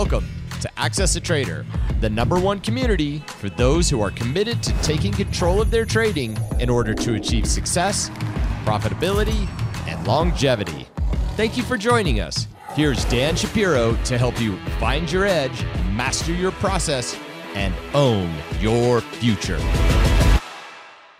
Welcome to Access a Trader, the number one community for those who are committed to taking control of their trading in order to achieve success, profitability, and longevity. Thank you for joining us. Here's Dan Shapiro to help you find your edge, master your process, and own your future.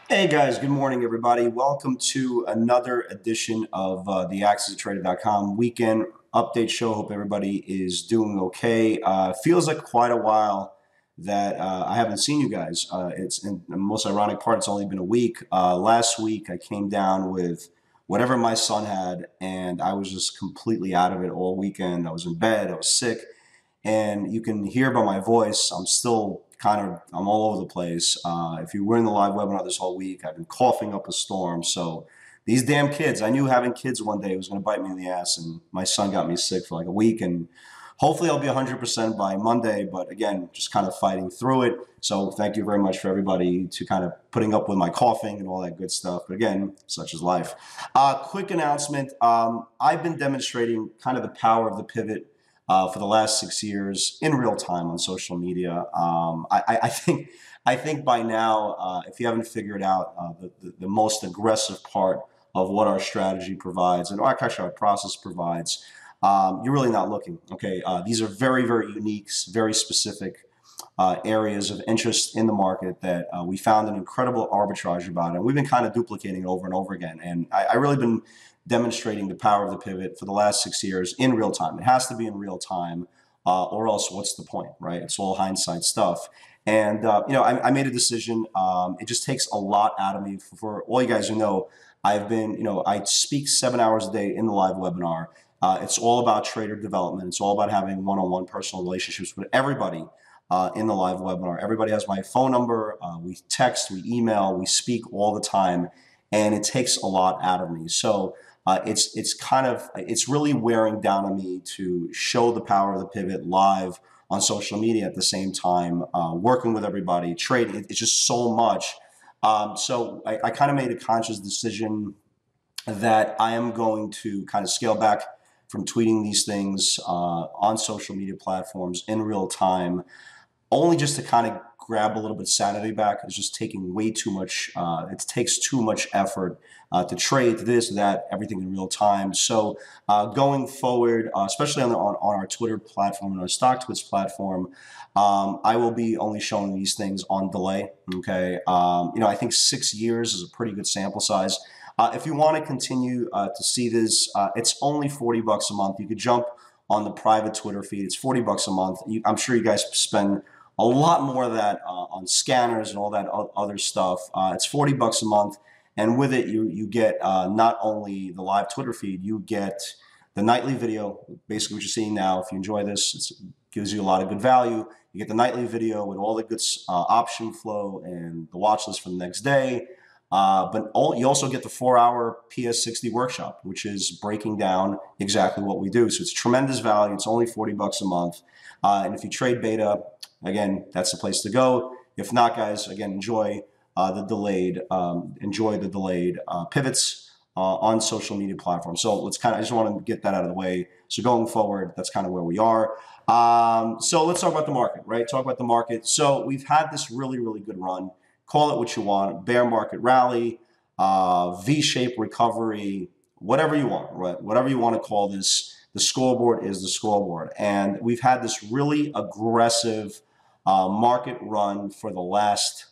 Hey guys, good morning, everybody. Welcome to another edition of uh, the AccessATrader.com weekend update show. Hope everybody is doing okay. Uh, feels like quite a while that uh, I haven't seen you guys. Uh, it's in the most ironic part. It's only been a week. Uh, last week, I came down with whatever my son had, and I was just completely out of it all weekend. I was in bed. I was sick, and you can hear by my voice. I'm still kind of I'm all over the place. Uh, if you were in the live webinar this whole week, I've been coughing up a storm. So these damn kids, I knew having kids one day was going to bite me in the ass, and my son got me sick for like a week. And hopefully, I'll be 100% by Monday. But again, just kind of fighting through it. So thank you very much for everybody to kind of putting up with my coughing and all that good stuff. But again, such is life. Uh, quick announcement: um, I've been demonstrating kind of the power of the pivot uh, for the last six years in real time on social media. Um, I, I, think I think by now, uh, if you haven't figured out uh, the, the, the, most aggressive part of what our strategy provides and actually our process provides, um, you're really not looking. Okay, uh, these are very very unique, very specific. Uh, areas of interest in the market that uh, we found an incredible arbitrage about, and we've been kind of duplicating it over and over again. And I, I really been demonstrating the power of the pivot for the last six years in real time. It has to be in real time, uh, or else what's the point, right? It's all hindsight stuff. And uh, you know, I, I, made a decision. Um, it just takes a lot out of me. For, for, all you guys who know, I've been, you know, I speak seven hours a day in the live webinar. Uh, it's all about trader development. It's all about having one-on-one personal relationships with everybody uh, in the live webinar. Everybody has my phone number. Uh, we text, we email, we speak all the time, and it takes a lot out of me. So uh, it's it's kind of it's really wearing down on me to show the power of the pivot live on social media at the same time, uh, working with everybody, trading. It's just so much. Um, so I, I kind of made a conscious decision that I am going to kind of scale back from tweeting these things uh, on social media platforms in real time, only just to kind of grab a little bit of sanity back. It's just taking way too much. Uh, it takes too much effort uh, to trade this, that, everything in real time. So uh, going forward, uh, especially on, the, on, on our Twitter platform and our StockTwits platform, um, I will be only showing these things on delay. Okay, um, you know I think six years is a pretty good sample size. Uh, if you want to continue uh, to see this, it's only 40 bucks a month. You could jump on the private Twitter feed. It's 40 bucks a month. You, I'm sure you guys spend a lot more of that uh, on scanners and all that other stuff. Uh, it's 40 bucks a month. And with it, you, you get uh, not only the live Twitter feed, you get the nightly video, basically what you're seeing now. If you enjoy this, it gives you a lot of good value. You get the nightly video with all the good uh, option flow and the watch list for the next day. Uh, but all, you also get the four-hour PS60 workshop, which is breaking down exactly what we do. So it's tremendous value. It's only 40 bucks a month. Uh, and if you trade beta, again, that's the place to go. If not, guys, again, enjoy uh, the delayed, um, enjoy the delayed uh, pivots uh, on social media platforms. So let's kind of, I just want to get that out of the way. So going forward, that's kind of where we are. Um, so let's talk about the market, right? Talk about the market. So we've had this really, really good run. Call it what you want, bear market rally, uh, V-shaped recovery, whatever you want, right? Whatever you want to call this. The scoreboard is the scoreboard. And we've had this really aggressive uh, market run for the last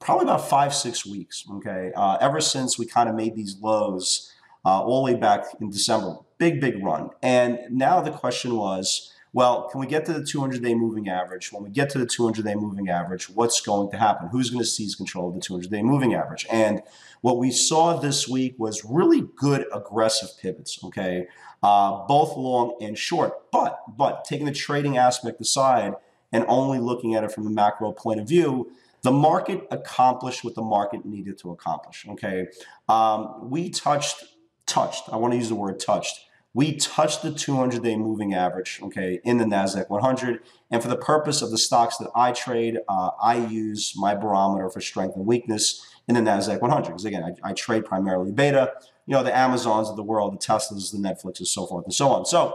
probably about five, six weeks. Okay. Uh, ever since we kind of made these lows uh, all the way back in December, big, big run. And now the question was, well, can we get to the 200 day moving average? When we get to the 200 day moving average, what's going to happen? Who's going to seize control of the 200 day moving average? And what we saw this week was really good aggressive pivots, okay? Uh, both long and short. But, but taking the trading aspect aside, and only looking at it from a macro point of view, the market accomplished what the market needed to accomplish. Okay, um, we touched, touched. I want to use the word touched. We touched the 200-day moving average. Okay, in the Nasdaq 100, and for the purpose of the stocks that I trade, uh, I use my barometer for strength and weakness in the Nasdaq 100. Because again, I, I trade primarily beta. You know, the Amazons of the world, the Teslas, the Netflixes, so forth and so on. So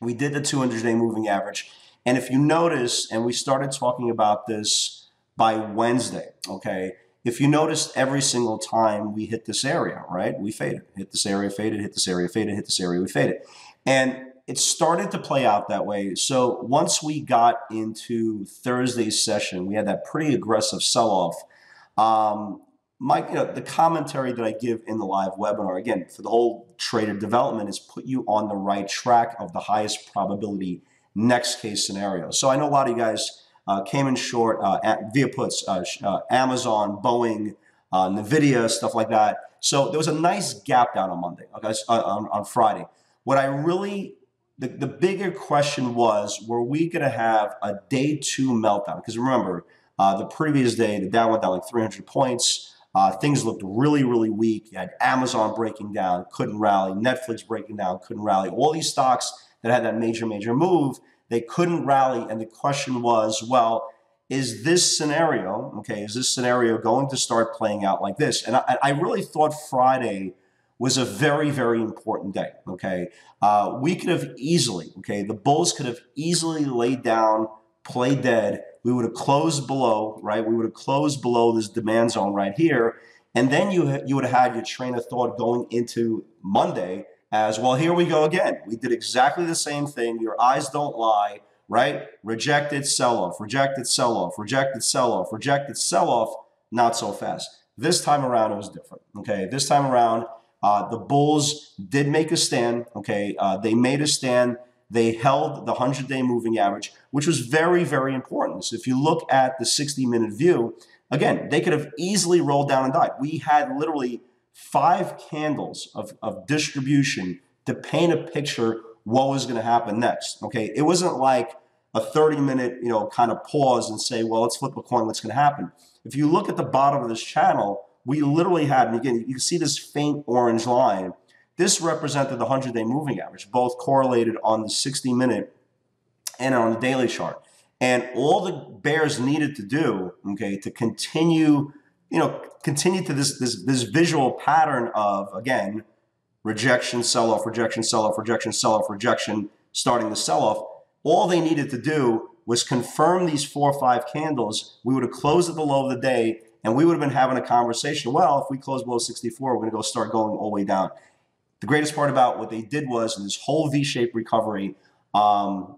we did the 200-day moving average And if you notice, and we started talking about this by Wednesday, okay, if you notice every single time we hit this area, right, we faded, hit this area, faded, hit this area, faded, hit this area, we faded. And it started to play out that way. So once we got into Thursday's session, we had that pretty aggressive sell off. Um, Mike, you know, the commentary that I give in the live webinar, again, for the whole trader development, is put you on the right track of the highest probability next case scenario. So I know a lot of you guys uh, came in short uh, at, via puts, uh, uh, Amazon, Boeing, uh, NVIDIA, stuff like that. So there was a nice gap down on Monday, okay, uh, on, on Friday. What I really, the, the bigger question was, were we going to have a day two meltdown? Because remember, the previous day, the Dow went down like 300 points. Uh, things looked really, really weak. You had Amazon breaking down, couldn't rally. Netflix breaking down, couldn't rally. All these stocks that had that major, major move, they couldn't rally. And the question was, well, is this scenario, okay, is this scenario going to start playing out like this? And I, I really thought Friday was a very, very important day, okay? Uh, we could have easily, okay, the Bulls could have easily laid down, played dead, we would have closed below, right? We would have closed below this demand zone right here. And then you, you would have had your train of thought going into Monday as, well, here we go again. We did exactly the same thing. Your eyes don't lie, right? Rejected sell off, rejected sell off, rejected sell off, rejected sell off, not so fast. This time around, it was different, okay? This time around, uh, the Bulls did make a stand, okay? Uh, they made a stand they held the 100 day moving average, which was very, very important. So if you look at the 60 minute view, again, they could have easily rolled down and died. We had literally five candles of, of distribution to paint a picture what was going to happen next. Okay, it wasn't like a 30 minute, you know, kind of pause and say, well, let's flip a coin, what's going to happen? If you look at the bottom of this channel, we literally had, and again, you can see this faint orange line this represented the 100 day moving average, both correlated on the 60 minute and on the daily chart. And all the bears needed to do, okay, to continue, you know, continue to this this this visual pattern of again, rejection, sell off, rejection, sell off, rejection, sell off, rejection, starting the sell off. All they needed to do was confirm these four or five candles. We would have closed at the low of the day and we would have been having a conversation. Well, if we close below 64, we're going to go start going all the way down. The greatest part about what they did was in this whole V-shaped recovery, um,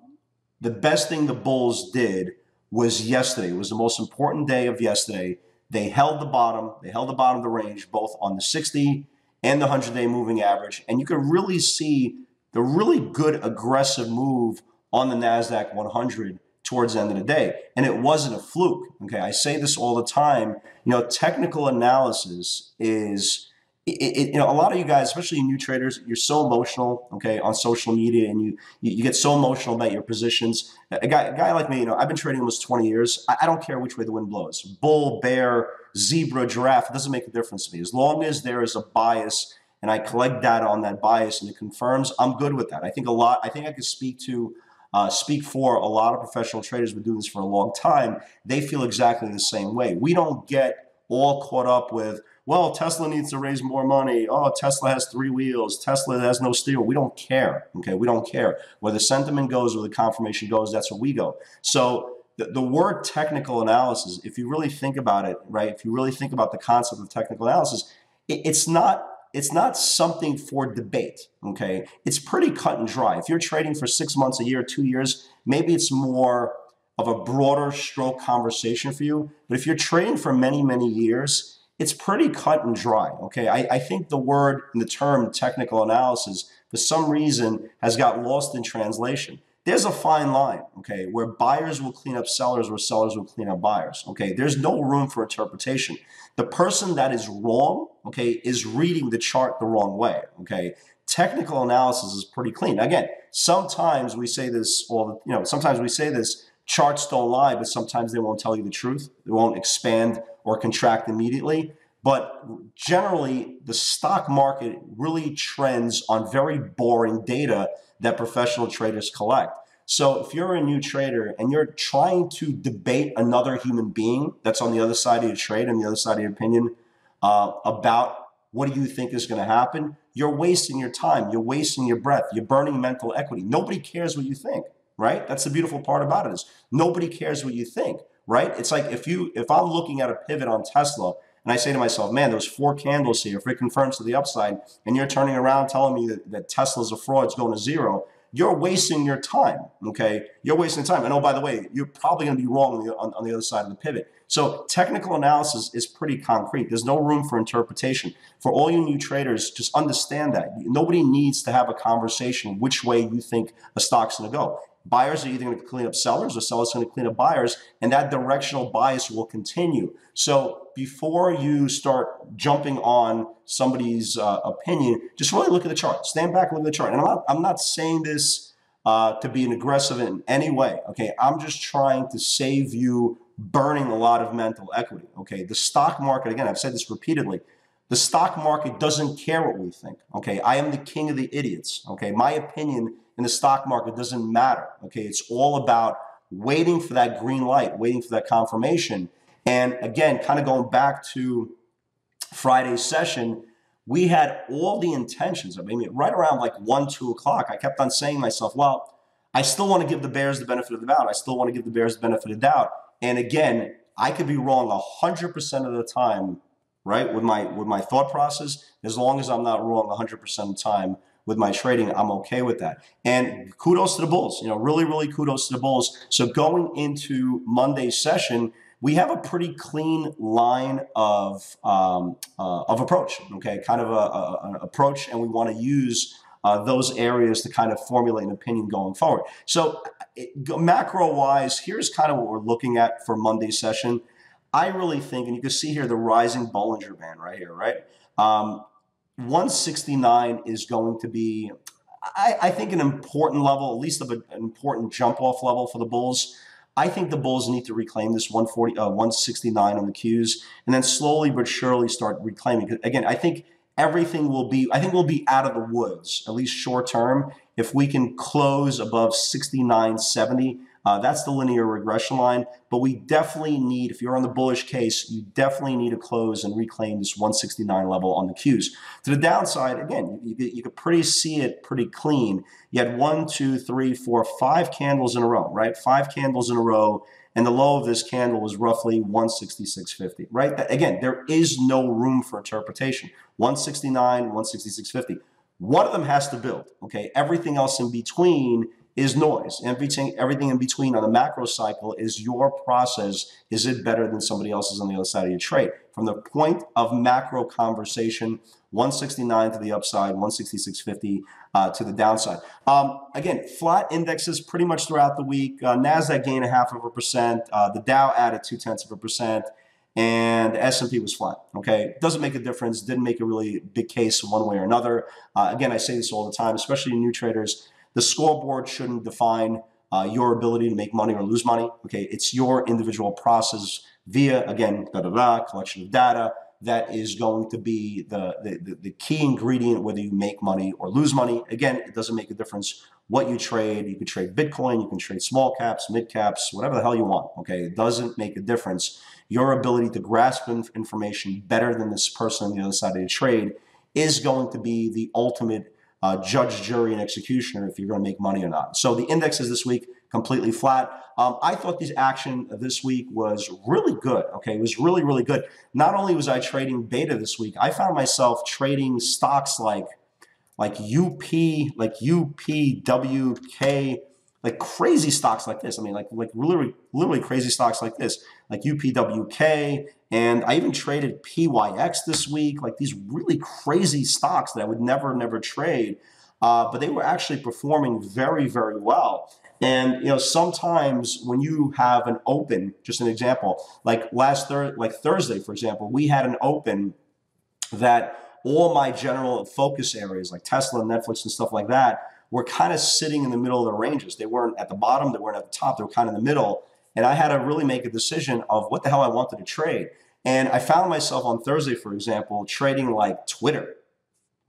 the best thing the Bulls did was yesterday. It was the most important day of yesterday. They held the bottom. They held the bottom of the range, both on the 60 and the 100-day moving average. And you could really see the really good aggressive move on the NASDAQ 100 towards the end of the day. And it wasn't a fluke. Okay. I say this all the time. You know, technical analysis is it, it, you know, a lot of you guys, especially new traders, you're so emotional, okay, on social media, and you you, get so emotional about your positions. A guy, a guy like me, you know, I've been trading almost 20 years. I, I don't care which way the wind blows, bull, bear, zebra, giraffe. It doesn't make a difference to me as long as there is a bias and I collect data on that bias and it confirms. I'm good with that. I think a lot. I think I could speak to. Uh, speak for a lot of professional traders been doing this for a long time. They feel exactly the same way. We don't get all caught up with well, Tesla needs to raise more money. Oh, Tesla has three wheels. Tesla has no steel. We don't care. Okay, we don't care. Where the sentiment goes, where the confirmation goes, that's where we go. So the, the word technical analysis, if you really think about it, right, if you really think about the concept of technical analysis, it, it's not it's not something for debate. Okay, it's pretty cut and dry. If you're trading for six months, a year, two years, maybe it's more of a broader stroke conversation for you. But if you're trading for many, many years, it's pretty cut and dry. Okay, I, I think the word and the term technical analysis for some reason has got lost in translation. There's a fine line, okay, where buyers will clean up sellers, where sellers will clean up buyers. Okay, there's no room for interpretation. The person that is wrong, okay, is reading the chart the wrong way. Okay, technical analysis is pretty clean. Again, sometimes we say this, or you know, sometimes we say this charts don't lie, but sometimes they won't tell you the truth. They won't expand or contract immediately. But generally, the stock market really trends on very boring data that professional traders collect. So if you're a new trader and you're trying to debate another human being that's on the other side of your trade and the other side of your opinion uh, about what do you think is going to happen, you're wasting your time. You're wasting your breath. You're burning mental equity. Nobody cares what you think. Right? That's the beautiful part about it is nobody cares what you think, right? It's like if you if I'm looking at a pivot on Tesla and I say to myself, man, there's four candles here. If it confirms to the upside, and you're turning around telling me that, that Tesla's a fraud, it's going to zero, you're wasting your time. Okay, you're wasting time. And oh, by the way, you're probably going to be wrong on the, on, on the other side of the pivot. So technical analysis is pretty concrete. There's no room for interpretation. For all you new traders, just understand that nobody needs to have a conversation which way you think a stock's going to go. Buyers are either going to clean up sellers or sellers are going to clean up buyers, and that directional bias will continue. So before you start jumping on somebody's uh, opinion, just really look at the chart. Stand back and look at the chart. And I'm not, I'm not saying this uh, to be an aggressive in any way. Okay, I'm just trying to save you burning a lot of mental equity. Okay, the stock market, again, I've said this repeatedly. The stock market doesn't care what we think. Okay, I am the king of the idiots. Okay, my opinion in the stock market doesn't matter. Okay, it's all about waiting for that green light, waiting for that confirmation. And again, kind of going back to Friday's session, we had all the intentions. I mean, right around like one, two o'clock, I kept on saying to myself, well, I still want to give the Bears the benefit of the doubt. I still want to give the Bears the benefit of the doubt. And again, I could be wrong 100% of the time, right? With my with my thought process, as long as I'm not wrong 100% of the time with my trading, I'm okay with that. And kudos to the Bulls. You know, really, really kudos to the Bulls. So going into Monday's session, we have a pretty clean line of um, uh, of approach. Okay, kind of a, a, an approach, and we want to use uh, those areas to kind of formulate an opinion going forward. So, it, macro wise, here's kind of what we're looking at for Monday's session. I really think, and you can see here the rising Bollinger Band right here, right? Um, 169 is going to be, I, I, think, an important level, at least of an important jump off level for the Bulls. I think the Bulls need to reclaim this 140, uh, 169 on the Qs, and then slowly but surely start reclaiming. Again, I think everything will be, I think we'll be out of the woods, at least short term, if we can close above 69.70 uh, that's the linear regression line. But we definitely need, if you're on the bullish case, you definitely need to close and reclaim this 169 level on the Qs. To the downside, again, you, you, could pretty see it pretty clean. You had one, two, three, four, five candles in a row, right? Five candles in a row. And the low of this candle was roughly 166.50, right? That, again, there is no room for interpretation. 169, 166.50. One of them has to build, okay? Everything else in between is noise. Everything, everything in between on the macro cycle is your process. Is it better than somebody else's on the other side of your trade? From the point of macro conversation, 169 to the upside, 166.50 uh, to the downside. Um, again, flat indexes pretty much throughout the week. Uh, Nasdaq gained a half of a percent. Uh, the Dow added two tenths of a percent and S&P was flat. Okay, doesn't make a difference. Didn't make a really big case one way or another. Uh, again, I say this all the time, especially new traders. The scoreboard shouldn't define uh, your ability to make money or lose money. Okay, it's your individual process via again da da da collection of data that is going to be the, the, the key ingredient whether you make money or lose money. Again, it doesn't make a difference what you trade. You can trade Bitcoin, you can trade small caps, mid caps, whatever the hell you want. Okay, it doesn't make a difference. Your ability to grasp information better than this person on the other side of the trade is going to be the ultimate uh, judge, jury, and executioner if you're going to make money or not. So the indexes this week completely flat. Um, I thought this action this week was really good. Okay, it was really really good. Not only was I trading beta this week, I found myself trading stocks like like UP, like UPWK, like crazy stocks like this. I mean, like like literally literally crazy stocks like this, like UPWK, and I even traded PYX this week, like these really crazy stocks that I would never, never trade. Uh, but they were actually performing very, very well. And you know, sometimes when you have an open, just an example, like last thir- like Thursday, for example, we had an open that all my general focus areas, like Tesla, Netflix, and stuff like that, were kind of sitting in the middle of the ranges. They weren't at the bottom, they weren't at the top, they were kind of in the middle. And I had to really make a decision of what the hell I wanted to trade. And I found myself on Thursday, for example, trading like Twitter,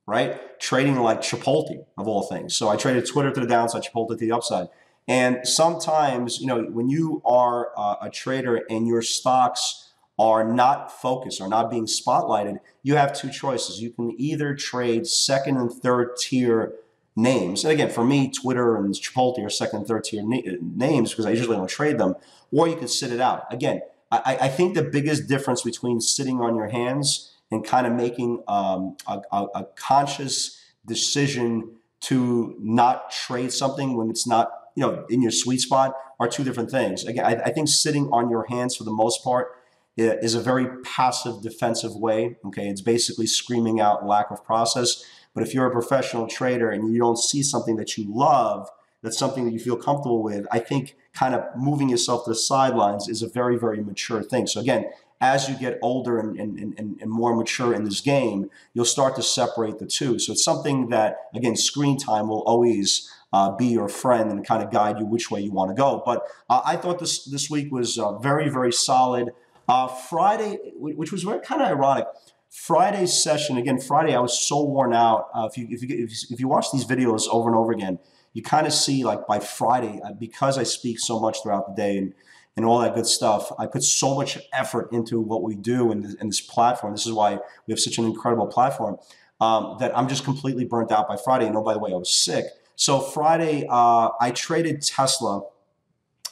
right? Trading like Chipotle, of all things. So I traded Twitter to the downside, Chipotle to the upside. And sometimes, you know, when you are uh, a trader and your stocks are not focused or not being spotlighted, you have two choices. You can either trade second and third tier names. And again, for me, Twitter and Chipotle are second and third tier na- names because I usually don't trade them. Or you can sit it out. Again, I, I think the biggest difference between sitting on your hands and kind of making um, a, a, a conscious decision to not trade something when it's not you know in your sweet spot are two different things. Again, I, I think sitting on your hands for the most part is a very passive defensive way. Okay, it's basically screaming out lack of process. But if you're a professional trader and you don't see something that you love, that's something that you feel comfortable with, I think kind of moving yourself to the sidelines is a very, very mature thing. So again, as you get older and, and, and, and more mature in this game, you'll start to separate the two. So it's something that, again, screen time will always uh, be your friend and kind of guide you which way you want to go. But uh, I thought this this week was uh, very very solid. Uh, Friday, which was very kind of ironic. Friday's session again. Friday, I was so worn out. Uh, if you if you if you watch these videos over and over again, you kind of see like by Friday uh, because I speak so much throughout the day and and all that good stuff. I put so much effort into what we do in this, in this platform. This is why we have such an incredible platform um, that I'm just completely burnt out by Friday. And oh, by the way, I was sick. So Friday, uh, I traded Tesla.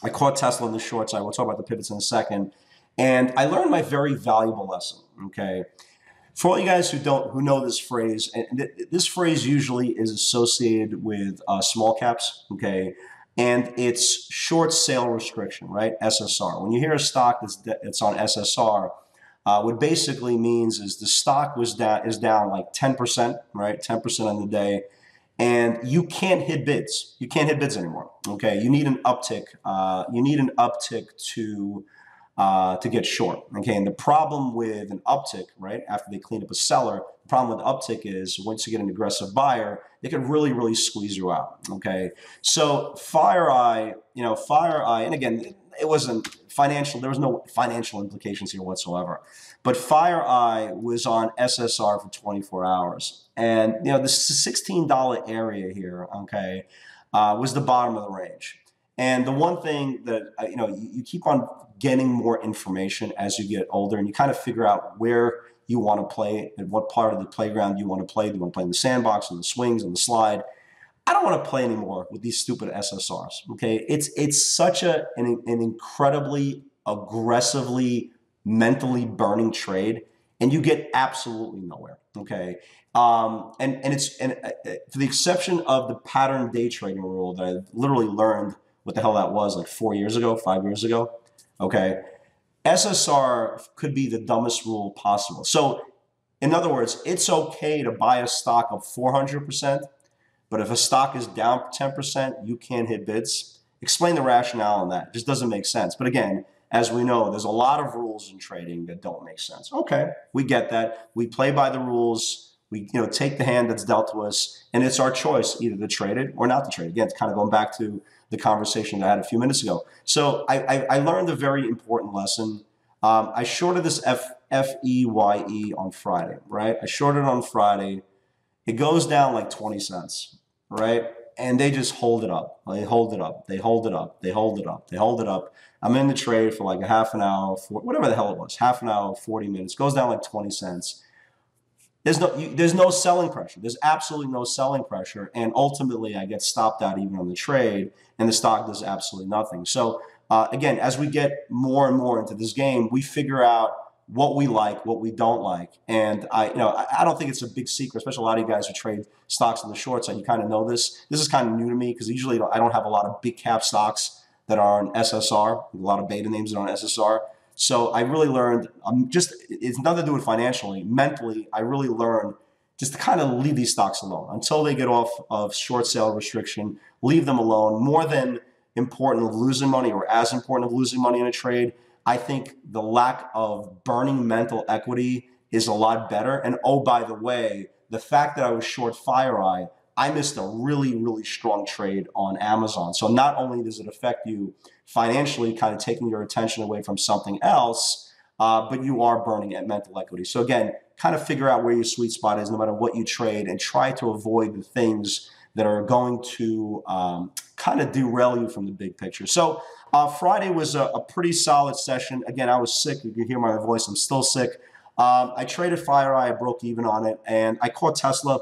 I caught Tesla in the short side. We'll talk about the pivots in a second. And I learned my very valuable lesson. Okay. For all you guys who don't who know this phrase, and th- this phrase usually is associated with uh, small caps. Okay, and it's short sale restriction, right? SSR. When you hear a stock that's that's on SSR, uh, what basically means is the stock was down is down like 10%, right? 10% on the day, and you can't hit bids. You can't hit bids anymore. Okay, you need an uptick. Uh, you need an uptick to uh, to get short. Okay, and the problem with an uptick, right, after they clean up a seller, the problem with uptick is once you get an aggressive buyer, they can really, really squeeze you out. Okay, so FireEye, you know, FireEye, and again, it wasn't financial. There was no financial implications here whatsoever. But FireEye was on SSR for 24 hours, and you know, this $16 area here, okay, uh, was the bottom of the range. And the one thing that uh, you know, you keep on getting more information as you get older, and you kind of figure out where you want to play and what part of the playground you want to play. Do you want to play in the sandbox, and the swings, and the slide? I don't want to play anymore with these stupid SSRs. Okay, it's it's such a an, an incredibly aggressively mentally burning trade, and you get absolutely nowhere. Okay, um, and and it's and uh, uh for the exception of the pattern day trading rule that I literally learned what the hell that was like four years ago, five years ago. Okay, SSR could be the dumbest rule possible. So, in other words, it's okay to buy a stock of 400%, but if a stock is down 10%, you can't hit bids. Explain the rationale on that. It just doesn't make sense. But again, as we know, there's a lot of rules in trading that don't make sense. Okay, we get that. We play by the rules. We you know take the hand that's dealt to us, and it's our choice either to trade it or not to trade. Again, it's kind of going back to the conversation that I had a few minutes ago. So I, I, I learned a very important lesson. Um, I shorted this F F E Y E on Friday, right? I shorted on Friday. It goes down like 20 cents, right? And they just hold it up. They hold it up. They hold it up. They hold it up. They hold it up. I'm in the trade for like a half an hour, for, whatever the hell it was, half an hour, 40 minutes. Goes down like 20 cents. There's no, you, there's no selling pressure. There's absolutely no selling pressure. And ultimately, I get stopped out even on the trade, and the stock does absolutely nothing. So, uh, again, as we get more and more into this game, we figure out what we like, what we don't like. And I, you know, I, I don't think it's a big secret, especially a lot of you guys who trade stocks in the short side. You kind of know this. This is kind of new to me because usually I don't have a lot of big cap stocks that are on SSR, a lot of beta names that are on SSR. So I really learned, um, just it's nothing to do with financially, mentally, I really learned just to kind of leave these stocks alone until they get off of short sale restriction, leave them alone. More than important of losing money or as important of losing money in a trade, I think the lack of burning mental equity is a lot better. And oh, by the way, the fact that I was short FireEye, I missed a really, really strong trade on Amazon. So not only does it affect you financially, kind of taking your attention away from something else, uh, but you are burning at mental equity. So again, kind of figure out where your sweet spot is no matter what you trade and try to avoid the things that are going to um, kind of derail you from the big picture. So uh, Friday was a, a, pretty solid session. Again, I was sick. You can hear my voice. I'm still sick. Um, I traded FireEye. I broke even on it. And I caught Tesla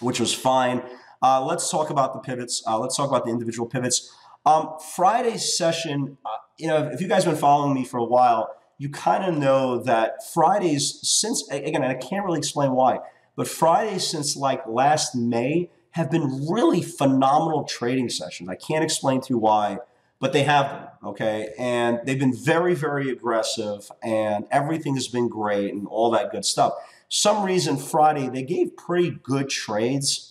which was fine. Uh, let's talk about the pivots. Uh, let's talk about the individual pivots. Um, Friday's session, uh, you know, if you guys have been following me for a while, you kind of know that Fridays, since, again, I can't really explain why, but Fridays since like last May have been really phenomenal trading sessions. I can't explain to you why, but they have been, okay? And they've been very, very aggressive, and everything has been great and all that good stuff. Some reason Friday, they gave pretty good trades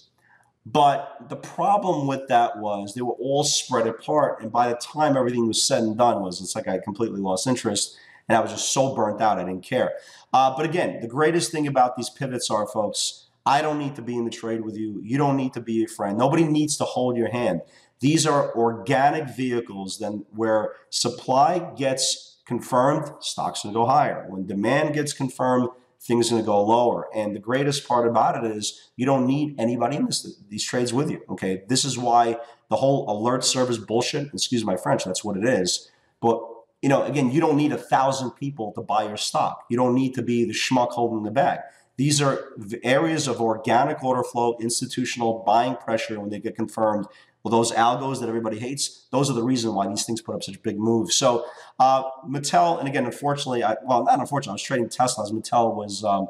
but the problem with that was they were all spread apart, and by the time everything was said and done, was it's like I completely lost interest, and I was just so burnt out I didn't care. Uh, but again, the greatest thing about these pivots are, folks, I don't need to be in the trade with you. You don't need to be a friend. Nobody needs to hold your hand. These are organic vehicles then where supply gets confirmed, stocks will go higher. When demand gets confirmed, things going to go lower. And the greatest part about it is you don't need anybody in this, these trades with you. Okay, this is why the whole alert service bullshit. Excuse my French. That's what it is. But you know, again, you don't need a thousand people to buy your stock. You don't need to be the schmuck holding the bag. These are areas of organic order flow, institutional buying pressure when they get confirmed well, those algos that everybody hates, those are the reason why these things put up such big moves. So uh, Mattel, and again, unfortunately, I, well, not unfortunately, I was trading Tesla as Mattel was um,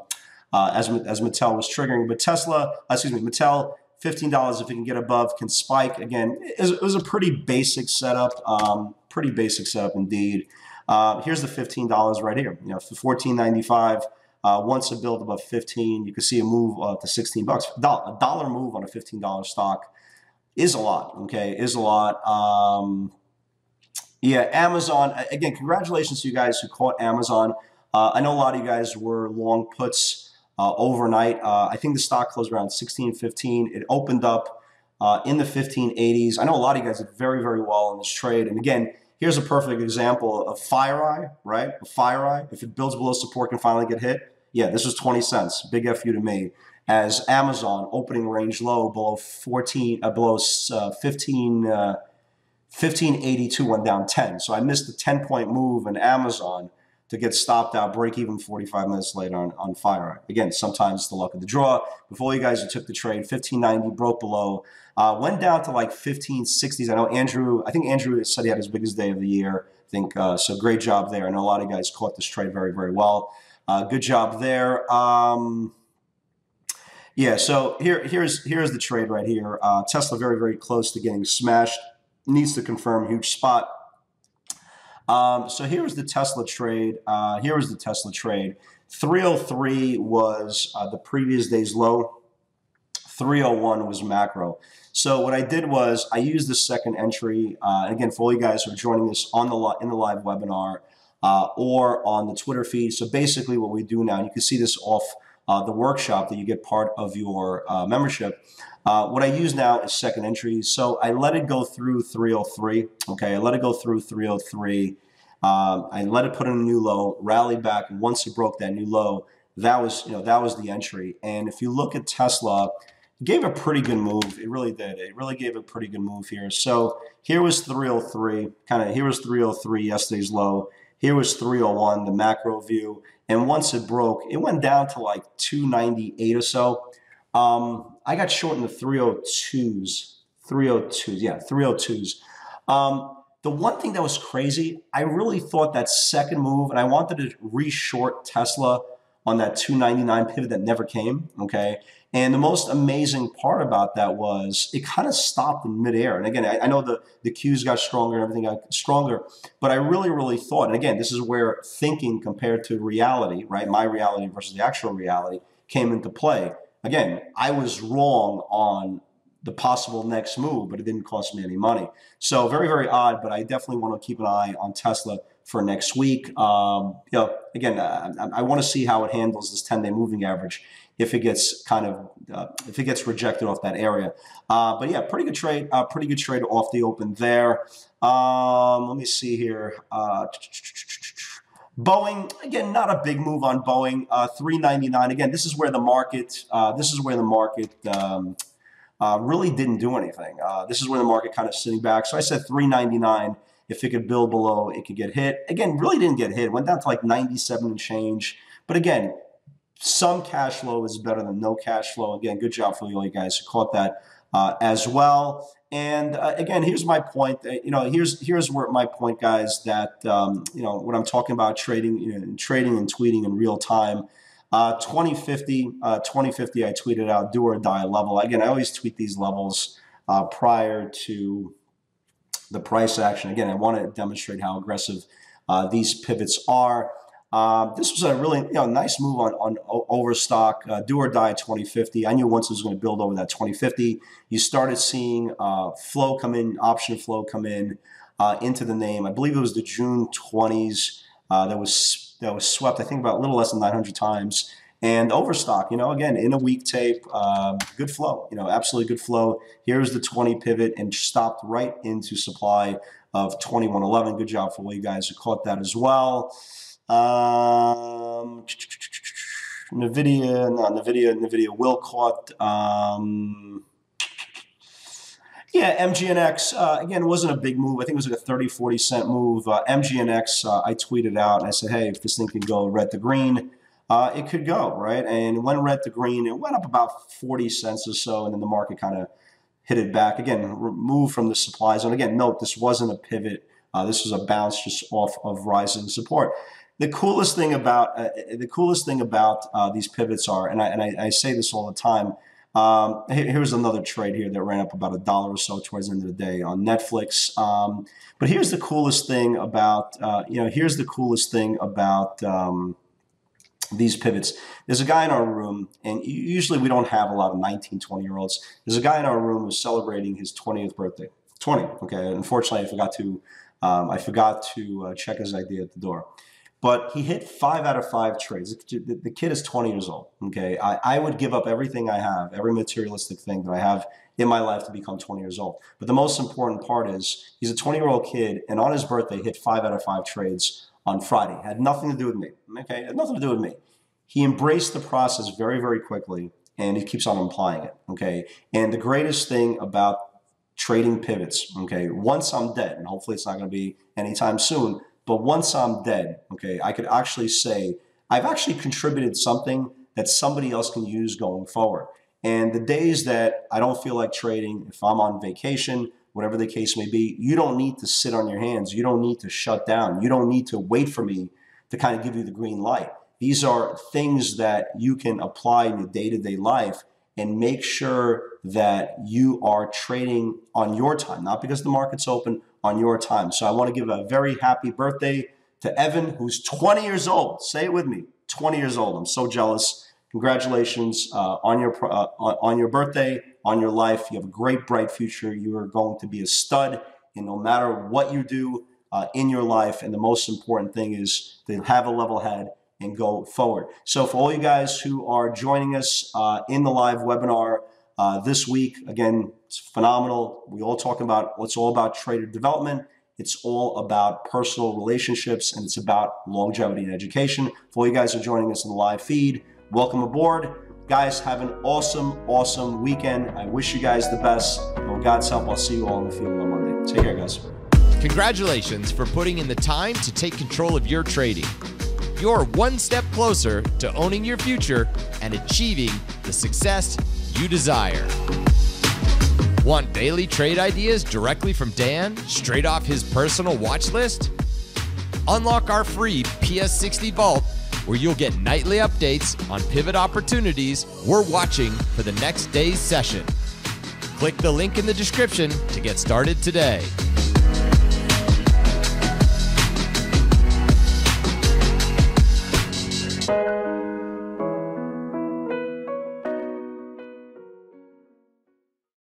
uh, as as Mattel was triggering, but Tesla, uh, excuse me, Mattel. Fifteen dollars if it can get above can spike again. It was a pretty basic setup, um, pretty basic setup indeed. Uh, here's the fifteen dollars right here. You know, for fourteen ninety five. Uh, once it built above 15, you can see a move uh, to 16 bucks. A dollar move on a $15 stock is a lot. Okay, is a lot. Um, yeah, Amazon. Again, congratulations to you guys who caught Amazon. Uh, I know a lot of you guys were long puts uh, overnight. Uh, I think the stock closed around 16.15. It opened up uh, in the 1580s. I know a lot of you guys did very, very well in this trade. And again, here's a perfect example of FireEye, right? A FireEye. If it builds below support, can finally get hit. Yeah, this was 20 cents. Big F you to me as Amazon opening range low below 14, uh, below uh, 15, uh, 1582 went down 10. So I missed the 10 point move in Amazon to get stopped out, break even 45 minutes later on, on fire. Again, sometimes the luck of the draw. Before you guys took the trade, 1590 broke below, uh, went down to like 1560s. I know Andrew, I think Andrew said he had his biggest day of the year. I think uh, so. Great job there. I know a lot of guys caught this trade very, very well. Uh, good job there. Um, yeah, so here, here's here's the trade right here. Uh, Tesla very very close to getting smashed. Needs to confirm huge spot. Um, so here's the Tesla trade. Uh, here was the Tesla trade. 303 was uh, the previous day's low. 301 was macro. So what I did was I used the second entry. Uh, again, for all you guys who are joining us on the in the live webinar uh, or on the Twitter feed. So basically, what we do now, you can see this off uh, the workshop that you get part of your uh, membership. Uh, what I use now is second entry. So I let it go through 303. Okay, I let it go through 303. Um, I let it put in a new low, rallied back. Once it broke that new low, that was you know that was the entry. And if you look at Tesla, it gave a pretty good move. It really did. It really gave a pretty good move here. So here was 303. Kind of here was 303 yesterday's low. Here was 301, the macro view. And once it broke, it went down to like 298 or so. Um, I got short in the 302s. 302s, yeah, 302s. Um, the one thing that was crazy, I really thought that second move, and I wanted to reshort Tesla on that 299 pivot that never came. Okay. And the most amazing part about that was it kind of stopped in midair. And again, I, I, know the, the Qs got stronger and everything got stronger, but I really, really thought, and again, this is where thinking compared to reality, right? My reality versus the actual reality came into play. Again, I was wrong on the possible next move, but it didn't cost me any money. So very, very odd, but I definitely want to keep an eye on Tesla for next week. Um, you know, again, I, I want to see how it handles this 10-day moving average if it gets kind of uh, if it gets rejected off that area. Uh, but yeah, pretty good trade. Uh, pretty good trade off the open there. Um, let me see here. Uh, Boeing again, not a big move on Boeing. Uh, 399 again. This is where the market. Uh, this is where the market. Um, really didn't do anything. this is where the market kind of sitting back. So I said 399. If it could build below, it could get hit. Again, really didn't get hit. Went down to like 97 and change. But again, some cash flow is better than no cash flow. Again, good job for all you guys who caught that. uh, as well. And uh, again, here's my point. Uh, you know, here's here's where my point, guys. That um, you know, when I'm talking about trading, you know, trading and tweeting in real time. Uh, 2050, uh, 2050, I tweeted out do or die level. Again, I always tweet these levels uh, prior to the price action. Again, I want to demonstrate how aggressive uh, these pivots are. Um, this was a really you know, nice move on, on overstock, uh, do or die 2050. I knew once it was going to build over that 2050. You started seeing uh, flow come in, option flow come in uh, into the name. I believe it was the June 20s uh, that was that was swept. I think about a little less than 900 times. And overstock, you know, again in a weak tape, um, good flow. You know, absolutely good flow. Here's the 20 pivot and stopped right into supply of 2111. Good job for all you guys who caught that as well. Um, NVIDIA, no, NVIDIA, NVIDIA will caught. Um, yeah, MGNX, uh, again, wasn't a big move. I think it was like a 30, 40 cent move. Uh, MGNX, uh, I tweeted out and I said, hey, if this thing can go red to green, uh, it could go, right? And when red to green, it went up about 40 cents or so, and then the market kind of hit it back. Again, remove from the supply zone. Again, note, this wasn't a pivot. Uh, this was a bounce just off of rising support the coolest thing about uh, the coolest thing about uh, these pivots are, and I, and I, I say this all the time. Um, here's another trade here that ran up about a dollar or so towards the end of the day on Netflix. Um, but here's the coolest thing about uh, you know here's the coolest thing about um, these pivots. There's a guy in our room, and usually we don't have a lot of 19, 20 year olds. There's a guy in our room who's celebrating his 20th birthday. 20. Okay. Unfortunately, I forgot to um, I forgot to uh, check his ID at the door. But he hit five out of five trades. The kid is 20 years old. Okay. I, I would give up everything I have, every materialistic thing that I have in my life to become 20 years old. But the most important part is he's a 20 year old kid, and on his birthday, hit five out of five trades on Friday. Had nothing to do with me. Okay. Had nothing to do with me. He embraced the process very, very quickly, and he keeps on applying it. Okay. And the greatest thing about trading pivots, okay, once I'm dead, and hopefully it's not going to be anytime soon, but once I'm dead, okay, I could actually say, I've actually contributed something that somebody else can use going forward. And the days that I don't feel like trading, if I'm on vacation, whatever the case may be, you don't need to sit on your hands. You don't need to shut down. You don't need to wait for me to kind of give you the green light. These are things that you can apply in your day to day life and make sure that you are trading on your time, not because the market's open, on your time. So I want to give a very happy birthday to Evan, who's 20 years old. Say it with me 20 years old. I'm so jealous. Congratulations uh, on your uh, on your birthday, on your life. You have a great, bright future. You are going to be a stud, and no matter what you do uh, in your life, and the most important thing is to have a level head and go forward. So, for all you guys who are joining us uh, in the live webinar, uh, this week, again, it's phenomenal. We all talk about it's all about trader development. It's all about personal relationships and it's about longevity and education. For all you guys who are joining us in the live feed, welcome aboard. Guys, have an awesome, awesome weekend. I wish you guys the best. And with God's help, I'll see you all in the field on Monday. Take care, guys. Congratulations for putting in the time to take control of your trading. You're one step closer to owning your future and achieving the success you desire. Want daily trade ideas directly from Dan, straight off his personal watch list? Unlock our free PS60 Vault, where you'll get nightly updates on pivot opportunities we're watching for the next day's session. Click the link in the description to get started today.